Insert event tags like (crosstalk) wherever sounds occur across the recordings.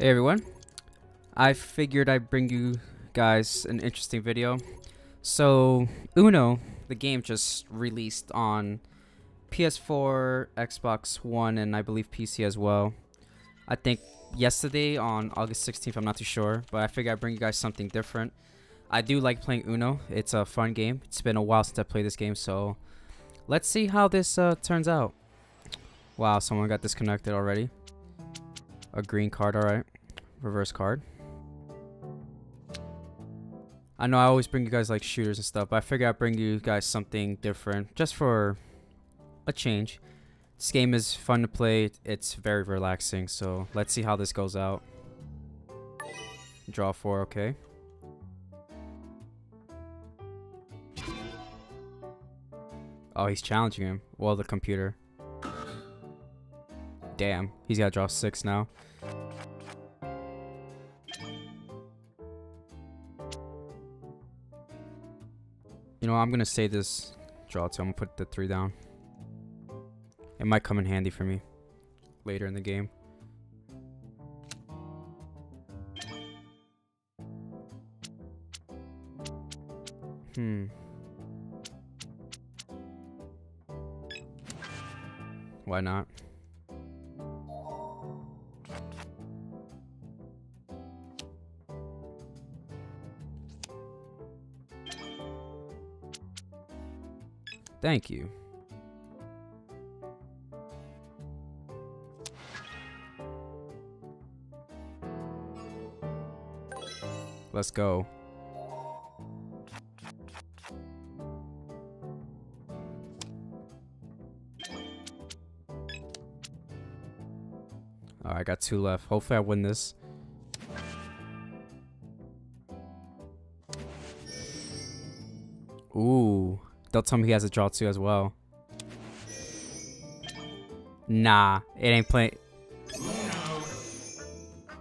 Hey everyone. I figured I'd bring you guys an interesting video. So, Uno, the game just released on PS4, Xbox One, and I believe PC as well. I think yesterday on August 16th, I'm not too sure, but I figured I'd bring you guys something different. I do like playing Uno. It's a fun game. It's been a while since I played this game, so let's see how this uh, turns out. Wow, someone got disconnected already. A green card, alright. Reverse card. I know I always bring you guys like shooters and stuff, but I figure I'd bring you guys something different just for a change. This game is fun to play. It's very relaxing, so let's see how this goes out. Draw four, okay. Oh, he's challenging him. Well, the computer. Damn, he's got to draw six now. You know, I'm going to say this draw two. I'm going to put the three down. It might come in handy for me later in the game. Hmm. Why not? Thank you. Let's go. I got two left. Hopefully I win this. Ooh. They'll tell me he has a draw two as well. Nah, it ain't playing.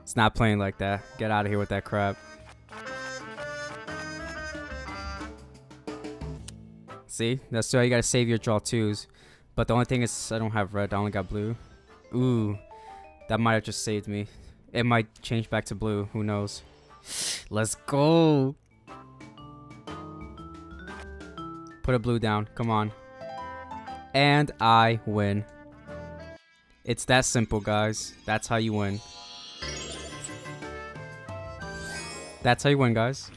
It's not playing like that. Get out of here with that crap. See? That's why you gotta save your draw twos. But the only thing is I don't have red. I only got blue. Ooh. That might have just saved me. It might change back to blue. Who knows? Let's go. Put a blue down. Come on. And I win. It's that simple, guys. That's how you win. That's how you win, guys.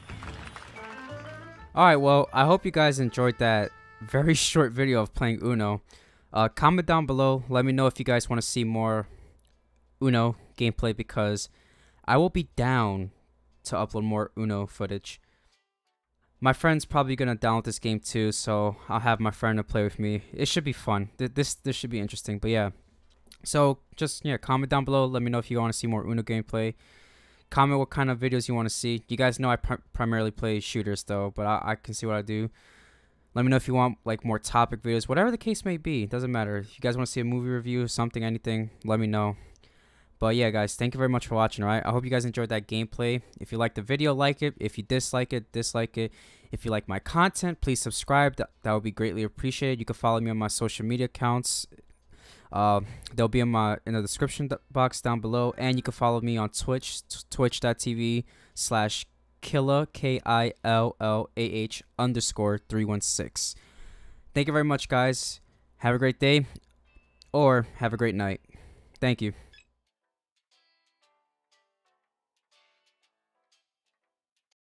Alright, well, I hope you guys enjoyed that very (laughs) short video of playing Uno. Uh, comment down below. Let me know if you guys want to see more Uno gameplay because I will be down to upload more Uno footage. My friend's probably gonna download this game too, so I'll have my friend to play with me. It should be fun. This this should be interesting. But yeah, so just yeah, comment down below. Let me know if you want to see more Uno gameplay. Comment what kind of videos you want to see. You guys know I pr primarily play shooters though, but I, I can see what I do. Let me know if you want like more topic videos, whatever the case may be. It doesn't matter. If you guys want to see a movie review, something, anything, let me know. But yeah, guys, thank you very much for watching, alright? I hope you guys enjoyed that gameplay. If you like the video, like it. If you dislike it, dislike it. If you like my content, please subscribe. That, that would be greatly appreciated. You can follow me on my social media accounts. Uh, they'll be in my in the description box down below, and you can follow me on Twitch, twitch.tv slash Killah K I L L A H underscore three one six. Thank you very much, guys. Have a great day, or have a great night. Thank you.